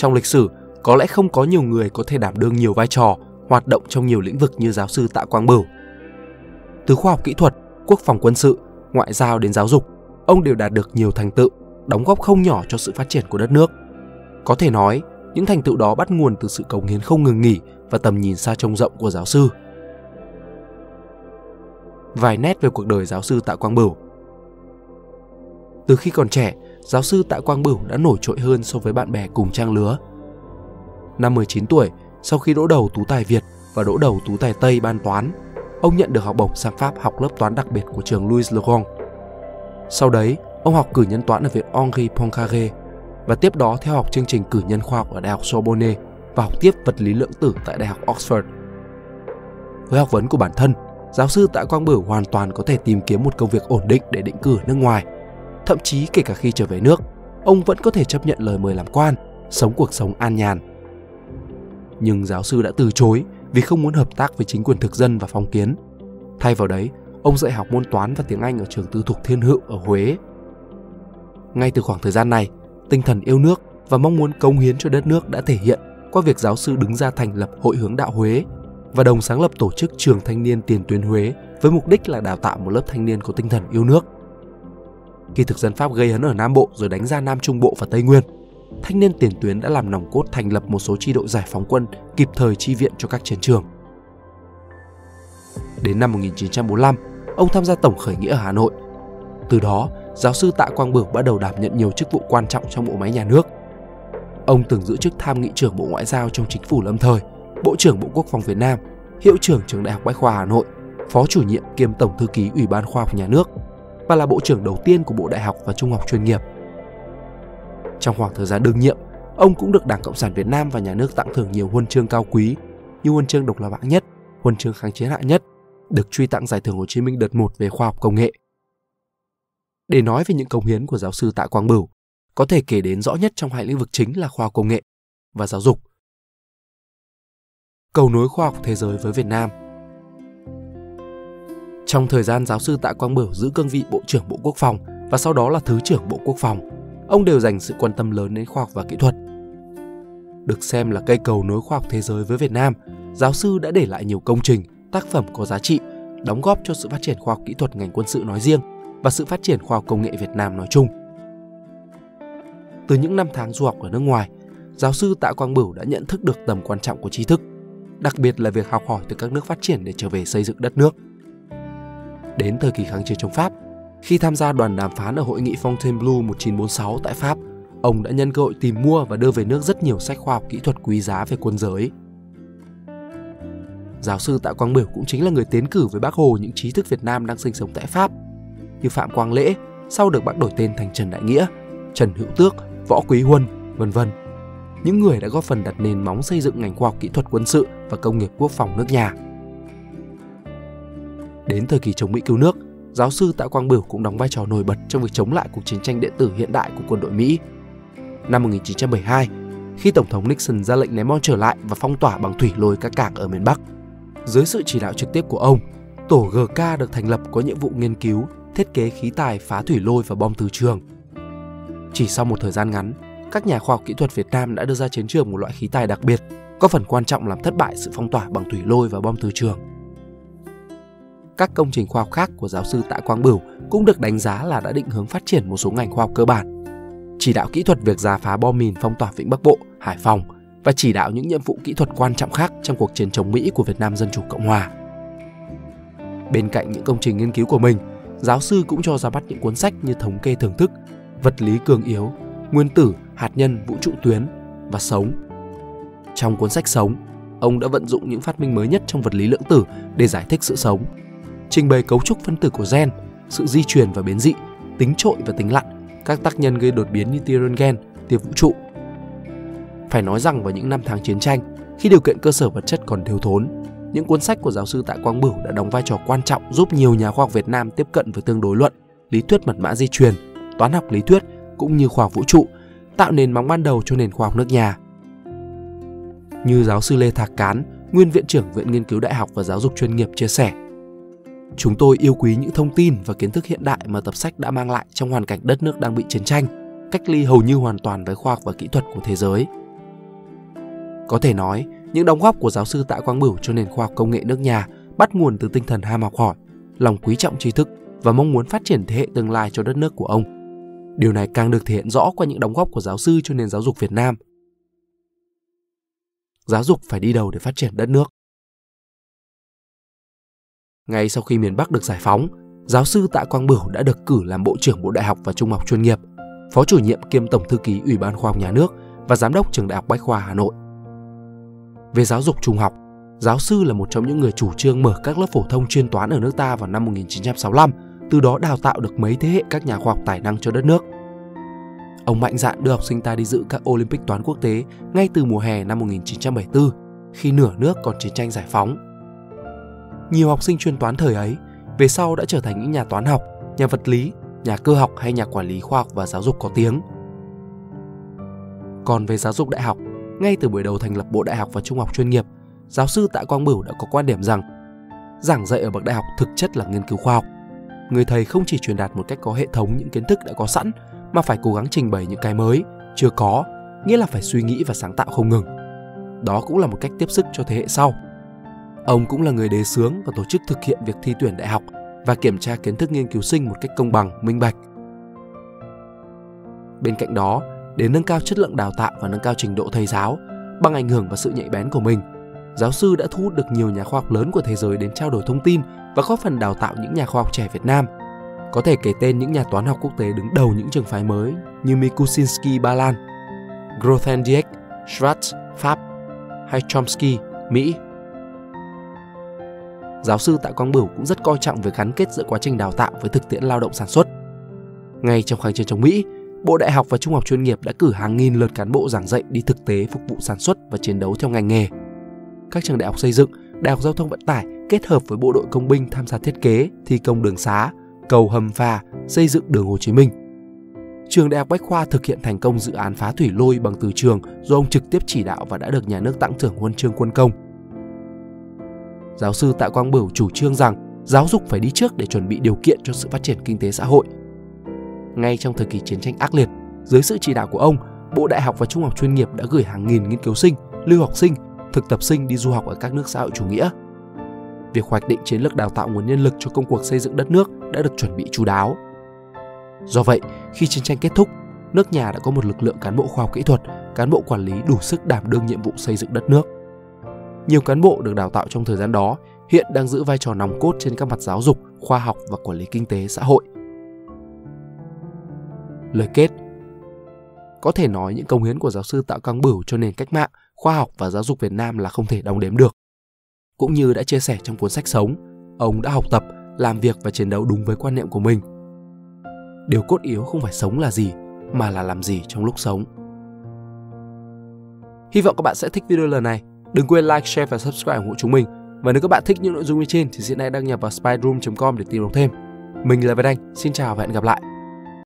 Trong lịch sử, có lẽ không có nhiều người có thể đảm đương nhiều vai trò, hoạt động trong nhiều lĩnh vực như giáo sư Tạ Quang Bửu. Từ khoa học kỹ thuật, quốc phòng quân sự, ngoại giao đến giáo dục, ông đều đạt được nhiều thành tựu, đóng góp không nhỏ cho sự phát triển của đất nước. Có thể nói, những thành tựu đó bắt nguồn từ sự cống hiến không ngừng nghỉ và tầm nhìn xa trông rộng của giáo sư. Vài nét về cuộc đời giáo sư Tạ Quang Bửu Từ khi còn trẻ, giáo sư Tạ Quang Bửu đã nổi trội hơn so với bạn bè cùng trang lứa. Năm 19 tuổi, sau khi đỗ đầu tú tài Việt và đỗ đầu tú tài Tây ban toán, ông nhận được học bổng sang Pháp học lớp toán đặc biệt của trường Louis Le Grand. Sau đấy, ông học cử nhân toán ở Viện Henri Poincaré và tiếp đó theo học chương trình cử nhân khoa học ở Đại học Sorbonne và học tiếp vật lý lượng tử tại Đại học Oxford. Với học vấn của bản thân, giáo sư Tạ Quang Bửu hoàn toàn có thể tìm kiếm một công việc ổn định để định cư ở nước ngoài. Thậm chí kể cả khi trở về nước, ông vẫn có thể chấp nhận lời mời làm quan, sống cuộc sống an nhàn. Nhưng giáo sư đã từ chối vì không muốn hợp tác với chính quyền thực dân và phong kiến. Thay vào đấy, ông dạy học môn toán và tiếng Anh ở trường tư thục Thiên Hữu ở Huế. Ngay từ khoảng thời gian này, tinh thần yêu nước và mong muốn cống hiến cho đất nước đã thể hiện qua việc giáo sư đứng ra thành lập Hội hướng đạo Huế và đồng sáng lập tổ chức Trường Thanh niên Tiền tuyến Huế với mục đích là đào tạo một lớp thanh niên có tinh thần yêu nước. Khi thực dân Pháp gây hấn ở Nam Bộ rồi đánh ra Nam Trung Bộ và Tây Nguyên, thanh niên tiền tuyến đã làm nòng cốt thành lập một số chi đội giải phóng quân kịp thời chi viện cho các chiến trường. Đến năm 1945, ông tham gia tổng khởi nghĩa ở Hà Nội. Từ đó, giáo sư Tạ Quang Bửu bắt đầu đảm nhận nhiều chức vụ quan trọng trong bộ máy nhà nước. Ông từng giữ chức tham nghị trưởng Bộ Ngoại giao trong chính phủ lâm thời, Bộ trưởng Bộ Quốc phòng Việt Nam, hiệu trưởng trường Đại học Bách khoa Hà Nội, phó chủ nhiệm kiêm tổng thư ký Ủy ban Khoa học Nhà nước và là bộ trưởng đầu tiên của Bộ Đại học và Trung học chuyên nghiệp. Trong khoảng thời gian đương nhiệm, ông cũng được Đảng Cộng sản Việt Nam và nhà nước tặng thưởng nhiều huân chương cao quý như huân chương độc lập hạng nhất, huân chương kháng chiến hạng nhất, được truy tặng giải thưởng Hồ Chí Minh đợt 1 về khoa học công nghệ. Để nói về những công hiến của giáo sư Tạ Quang Bửu, có thể kể đến rõ nhất trong hai lĩnh vực chính là khoa học công nghệ và giáo dục. Cầu nối khoa học thế giới với Việt Nam Trong thời gian giáo sư Tạ Quang Bửu giữ cương vị Bộ trưởng Bộ Quốc phòng và sau đó là Thứ trưởng Bộ Quốc phòng, ông đều dành sự quan tâm lớn đến khoa học và kỹ thuật. Được xem là cây cầu nối khoa học thế giới với Việt Nam, giáo sư đã để lại nhiều công trình, tác phẩm có giá trị, đóng góp cho sự phát triển khoa học kỹ thuật ngành quân sự nói riêng và sự phát triển khoa học công nghệ Việt Nam nói chung. Từ những năm tháng du học ở nước ngoài, giáo sư Tạ Quang Bửu đã nhận thức được tầm quan trọng của tri thức, đặc biệt là việc học hỏi từ các nước phát triển để trở về xây dựng đất nước. Đến thời kỳ kháng chiến chống Pháp, khi tham gia đoàn đàm phán ở hội nghị Fontainebleau 1946 tại Pháp, ông đã nhân cơ hội tìm mua và đưa về nước rất nhiều sách khoa học kỹ thuật quý giá về quân giới. Giáo sư Tạ Quang Biểu cũng chính là người tiến cử với bác Hồ những trí thức Việt Nam đang sinh sống tại Pháp, như Phạm Quang Lễ, sau được bác đổi tên thành Trần Đại Nghĩa, Trần Hữu Tước, Võ Quý Huân, vân vân. Những người đã góp phần đặt nền móng xây dựng ngành khoa học kỹ thuật quân sự và công nghiệp quốc phòng nước nhà. Đến thời kỳ chống Mỹ cứu nước, giáo sư Tạ Quang Bửu cũng đóng vai trò nổi bật trong việc chống lại cuộc chiến tranh điện tử hiện đại của quân đội Mỹ. Năm 1972, khi Tổng thống Nixon ra lệnh ném bom trở lại và phong tỏa bằng thủy lôi các cảng ở miền Bắc, dưới sự chỉ đạo trực tiếp của ông, tổ GK được thành lập có nhiệm vụ nghiên cứu, thiết kế khí tài phá thủy lôi và bom từ trường. Chỉ sau một thời gian ngắn, các nhà khoa học kỹ thuật Việt Nam đã đưa ra chiến trường một loại khí tài đặc biệt, có phần quan trọng làm thất bại sự phong tỏa bằng thủy lôi và bom từ trường các công trình khoa học khác của giáo sư Tạ Quang Bửu cũng được đánh giá là đã định hướng phát triển một số ngành khoa học cơ bản. Chỉ đạo kỹ thuật việc giả phá bom mìn phong tỏa Vịnh Bắc Bộ, Hải Phòng và chỉ đạo những nhiệm vụ kỹ thuật quan trọng khác trong cuộc chiến chống Mỹ của Việt Nam Dân Chủ Cộng Hòa. Bên cạnh những công trình nghiên cứu của mình, giáo sư cũng cho ra mắt những cuốn sách như Thống kê thưởng thức, Vật lý cường yếu, Nguyên tử, hạt nhân, vũ trụ tuyến và Sống. Trong cuốn sách Sống, ông đã vận dụng những phát minh mới nhất trong vật lý lượng tử để giải thích sự sống trình bày cấu trúc phân tử của gen, sự di truyền và biến dị, tính trội và tính lặn, các tác nhân gây đột biến như tia gen, tia vũ trụ. Phải nói rằng vào những năm tháng chiến tranh, khi điều kiện cơ sở vật chất còn thiếu thốn, những cuốn sách của giáo sư Tạ Quang Bửu đã đóng vai trò quan trọng giúp nhiều nhà khoa học Việt Nam tiếp cận với tương đối luận, lý thuyết mật mã di truyền, toán học lý thuyết cũng như khoa học vũ trụ, tạo nền móng ban đầu cho nền khoa học nước nhà. Như giáo sư Lê Thạc Cán, nguyên viện trưởng Viện Nghiên cứu Đại học và Giáo dục chuyên nghiệp chia sẻ. Chúng tôi yêu quý những thông tin và kiến thức hiện đại mà tập sách đã mang lại trong hoàn cảnh đất nước đang bị chiến tranh, cách ly hầu như hoàn toàn với khoa học và kỹ thuật của thế giới. Có thể nói, những đóng góp của giáo sư Tạ Quang Bửu cho nền khoa học công nghệ nước nhà bắt nguồn từ tinh thần ham học hỏi, lòng quý trọng tri thức và mong muốn phát triển thế hệ tương lai cho đất nước của ông. Điều này càng được thể hiện rõ qua những đóng góp của giáo sư cho nền giáo dục Việt Nam. Giáo dục phải đi đầu để phát triển đất nước. Ngay sau khi miền Bắc được giải phóng, giáo sư Tạ Quang Bửu đã được cử làm Bộ trưởng Bộ Đại học và Trung học chuyên nghiệp, Phó chủ nhiệm kiêm Tổng thư ký Ủy ban Khoa học Nhà nước và Giám đốc Trường Đại học Bách khoa Hà Nội. Về giáo dục trung học, giáo sư là một trong những người chủ trương mở các lớp phổ thông chuyên toán ở nước ta vào năm 1965, từ đó đào tạo được mấy thế hệ các nhà khoa học tài năng cho đất nước. Ông mạnh dạn đưa học sinh ta đi dự các Olympic toán quốc tế ngay từ mùa hè năm 1974, khi nửa nước còn chiến tranh giải phóng. Nhiều học sinh chuyên toán thời ấy về sau đã trở thành những nhà toán học, nhà vật lý, nhà cơ học hay nhà quản lý khoa học và giáo dục có tiếng. Còn về giáo dục đại học, ngay từ buổi đầu thành lập Bộ Đại học và Trung học chuyên nghiệp, giáo sư Tạ Quang Bửu đã có quan điểm rằng giảng dạy ở bậc đại học thực chất là nghiên cứu khoa học. Người thầy không chỉ truyền đạt một cách có hệ thống những kiến thức đã có sẵn mà phải cố gắng trình bày những cái mới, chưa có, nghĩa là phải suy nghĩ và sáng tạo không ngừng. Đó cũng là một cách tiếp sức cho thế hệ sau. Ông cũng là người đề xướng và tổ chức thực hiện việc thi tuyển đại học và kiểm tra kiến thức nghiên cứu sinh một cách công bằng, minh bạch. Bên cạnh đó, để nâng cao chất lượng đào tạo và nâng cao trình độ thầy giáo bằng ảnh hưởng và sự nhạy bén của mình giáo sư đã thu hút được nhiều nhà khoa học lớn của thế giới đến trao đổi thông tin và góp phần đào tạo những nhà khoa học trẻ Việt Nam. Có thể kể tên những nhà toán học quốc tế đứng đầu những trường phái mới như Mikusinski Ba Lan, Grothendieck, Schwartz Pháp hay Chomsky Mỹ. Giáo sư Tạ Quang Bửu cũng rất coi trọng việc gắn kết giữa quá trình đào tạo với thực tiễn lao động sản xuất. Ngay trong kháng chiến chống Mỹ, Bộ Đại học và Trung học chuyên nghiệp đã cử hàng nghìn lượt cán bộ giảng dạy đi thực tế phục vụ sản xuất và chiến đấu theo ngành nghề. Các trường đại học xây dựng, đại học giao thông vận tải kết hợp với bộ đội công binh tham gia thiết kế, thi công đường xá, cầu hầm phà, xây dựng đường Hồ Chí Minh. Trường Đại học Bách khoa thực hiện thành công dự án phá thủy lôi bằng từ trường do ông trực tiếp chỉ đạo và đã được nhà nước tặng thưởng huân chương quân công. Giáo sư Tạ Quang Bửu chủ trương rằng giáo dục phải đi trước để chuẩn bị điều kiện cho sự phát triển kinh tế xã hội – ngay trong thời kỳ chiến tranh ác liệt, dưới sự chỉ đạo của ông, Bộ Đại học và Trung học chuyên nghiệp đã gửi hàng nghìn nghiên cứu sinh, lưu học sinh, thực tập sinh đi du học ở các nước xã hội chủ nghĩa. Việc hoạch định chiến lược đào tạo nguồn nhân lực cho công cuộc xây dựng đất nước đã được chuẩn bị chú đáo. Do vậy, khi chiến tranh kết thúc, nước nhà đã có một lực lượng cán bộ khoa học kỹ thuật, cán bộ quản lý đủ sức đảm đương nhiệm vụ xây dựng đất nước. Nhiều cán bộ được đào tạo trong thời gian đó hiện đang giữ vai trò nòng cốt trên các mặt giáo dục, khoa học và quản lý kinh tế xã hội. Lời kết Có thể nói những công hiến của giáo sư Tạ Căng Bửu cho nền cách mạng, khoa học và giáo dục Việt Nam là không thể đong đếm được. Cũng như đã chia sẻ trong cuốn sách Sống, ông đã học tập, làm việc và chiến đấu đúng với quan niệm của mình. Điều cốt yếu không phải sống là gì, mà là làm gì trong lúc sống. Hy vọng các bạn sẽ thích video lần này. Đừng quên like, share và subscribe ủng hộ chúng mình. Và nếu các bạn thích những nội dung như trên thì hiện nay đăng nhập vào spyroom.com để tìm đọc thêm. Mình là Việt Anh, xin chào và hẹn gặp lại.